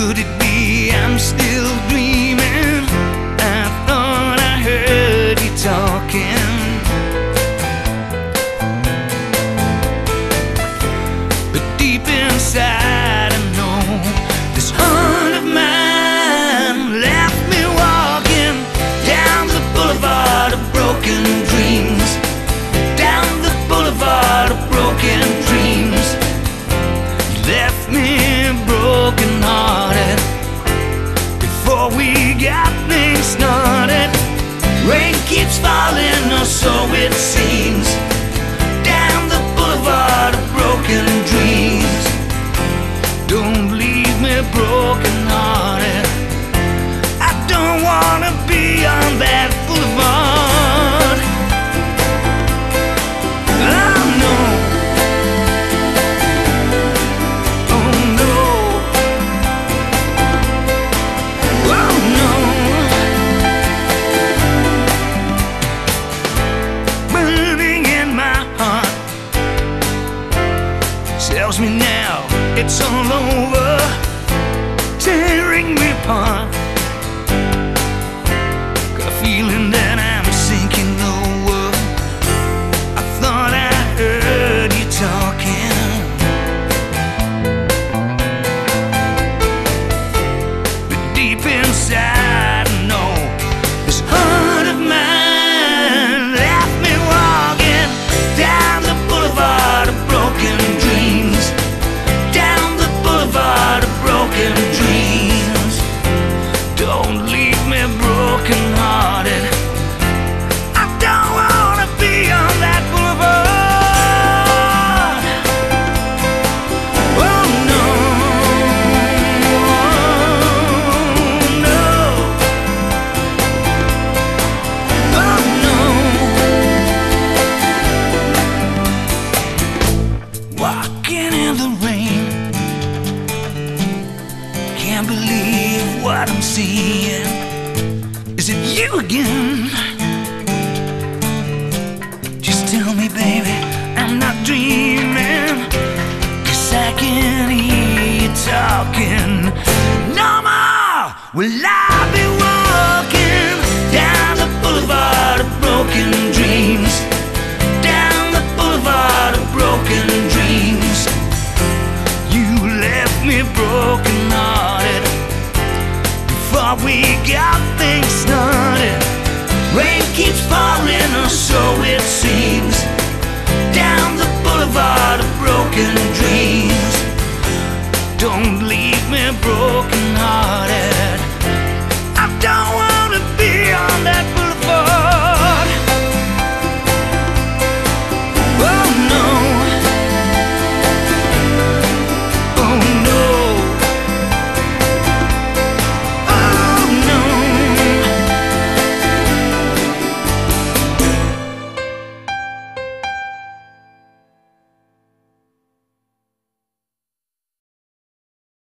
Could it be? I'm still keeps falling, or so it seems. Down the boulevard of broken dreams. Don't leave me broken hearted. I don't wanna be on that tells me now. It's all over, Can't believe what I'm seeing. Is it you again? Just tell me, baby, I'm not dreaming. Cause I can hear you talking. No more will I before we got things started. Rain keeps falling, or so it seems. Down the boulevard of broken dreams. Don't leave me broken hearted. I don't that